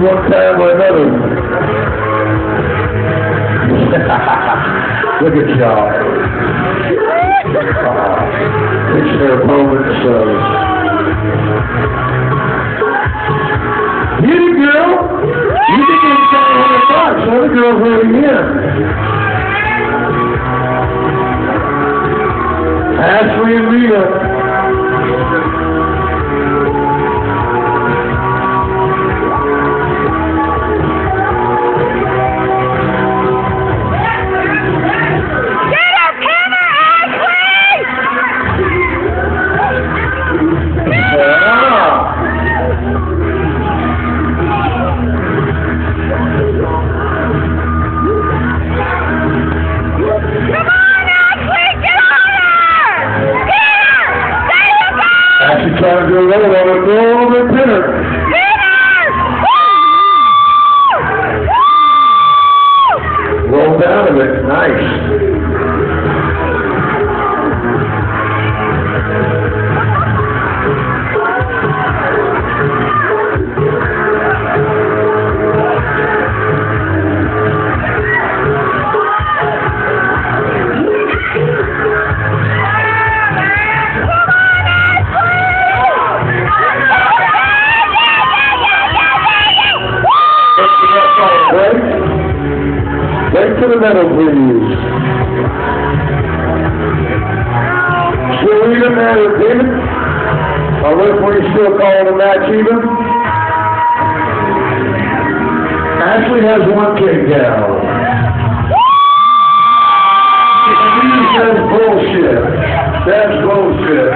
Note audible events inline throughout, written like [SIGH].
one time or another. [LAUGHS] Look at y'all. Uh, Fixing their. Uh, Get it, girl. You think you got a hundred bucks? Other girls already in. Break. Break to the middle, please. Still even there, David? Or what if we still calling the match even? Ashley has one kick down. That's bullshit. That's bullshit.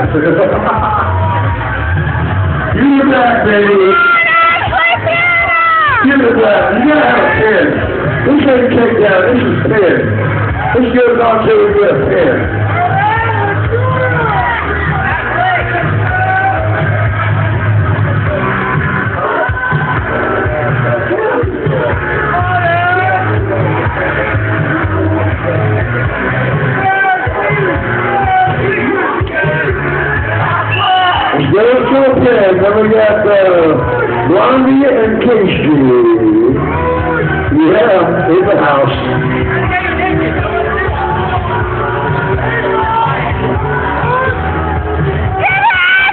[LAUGHS] you back, baby. This ain't takedown. This is pin. This goes on get a. Let's go to a pin. Then we got uh, Blondie and Casey. Yeah, in the house.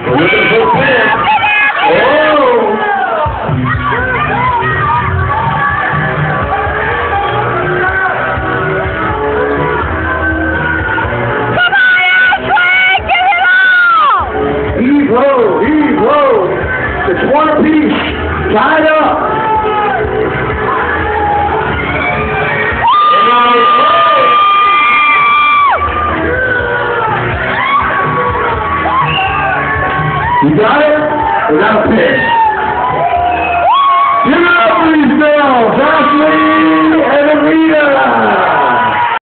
We're looking for a pin. Come on, Ashley! Give it all! Heave low, heave low. It's one piece. Tied up. You got it? Without a pitch. Give it up for these girls, Ashley and Amita.